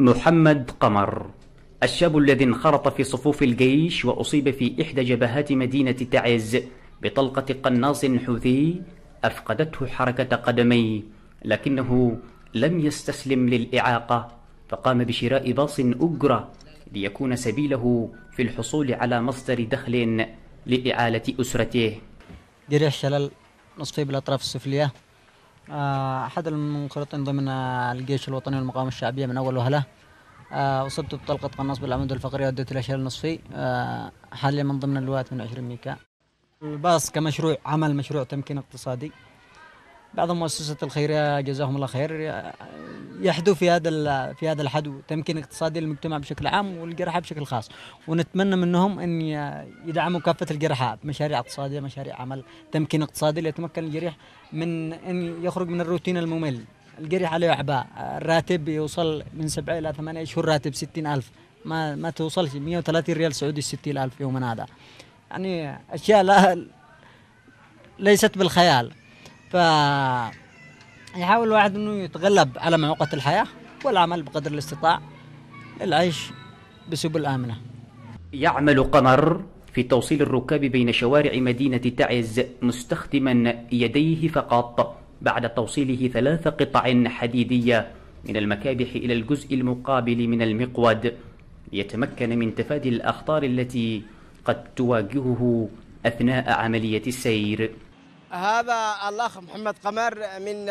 محمد قمر الشاب الذي انخرط في صفوف الجيش وأصيب في إحدى جبهات مدينة تعز بطلقة قناص حوثي أفقدته حركة قدميه لكنه لم يستسلم للإعاقة فقام بشراء باص أجرة ليكون سبيله في الحصول على مصدر دخل لإعالة أسرته. جريح شلل نصفي بالأطراف السفلية. أحد المنخرطين ضمن الجيش الوطني والمقاومة الشعبية من أول وهلة. آه، أصبت بطلقة قناص بالعمود الفقري وأديت إلى شلل نصفي آه، حاليا من ضمن اللواءات من 20 ميكا. الباص كمشروع عمل مشروع تمكين اقتصادي. بعض المؤسسات الخيرية جزاهم الله خير يحدو في هذا في هذا الحدو تمكين اقتصادي للمجتمع بشكل عام والجرحى بشكل خاص. ونتمنى منهم إن يدعموا كافة الجرحى بمشاريع اقتصادية مشاريع عمل تمكين اقتصادي ليتمكن الجريح من إن يخرج من الروتين الممل. الجريح عليه أعباء الراتب يوصل من سبعة إلى ثمانية شهور راتب ستين ألف. ما ما توصلش 130 ريال سعودي 60 ألف يوما هذا. يعني أشياء لا ليست بالخيال. ف يحاول الواحد إنه يتغلب على معوقة الحياة والعمل بقدر الاستطاع للعيش بسبل آمنة. يعمل قمر في توصيل الركاب بين شوارع مدينة تعز مستخدما يديه فقط بعد توصيله ثلاث قطع حديدية من المكابح إلى الجزء المقابل من المقود ليتمكن من تفادي الأخطار التي قد تواجهه أثناء عملية السير. هذا الأخ محمد قمر من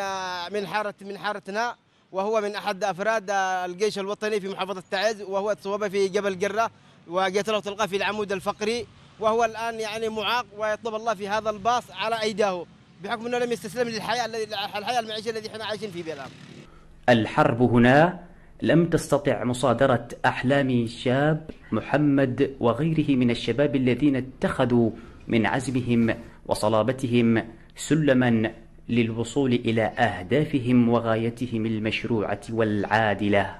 من حارة من حارتنا وهو من أحد أفراد الجيش الوطني في محافظة تعز وهو تصوب في جبل قره وقتله طلقه في العمود الفقري وهو الآن يعني معاق ويطلب الله في هذا الباص على ايداه بحكم أنه لم يستسلم للحياة الحياة المعيشه التي إحنا عايشين فيها الان. الحرب هنا لم تستطع مصادرة أحلام شاب محمد وغيره من الشباب الذين اتخذوا من عزمهم وصلابتهم سلما للوصول إلى أهدافهم وغايتهم المشروعة والعادلة.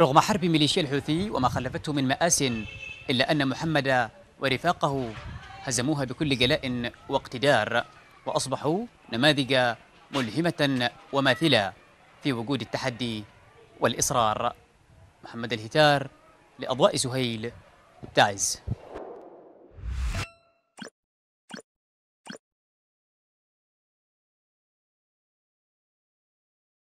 رغم حرب ميليشيا الحوثي وما خلفته من مآس إلا أن محمد ورفاقه هزموها بكل جلاء واقتدار وأصبحوا نماذج ملهمة وماثلة في وجود التحدي والإصرار. محمد الهتار لأضواء سهيل تعز.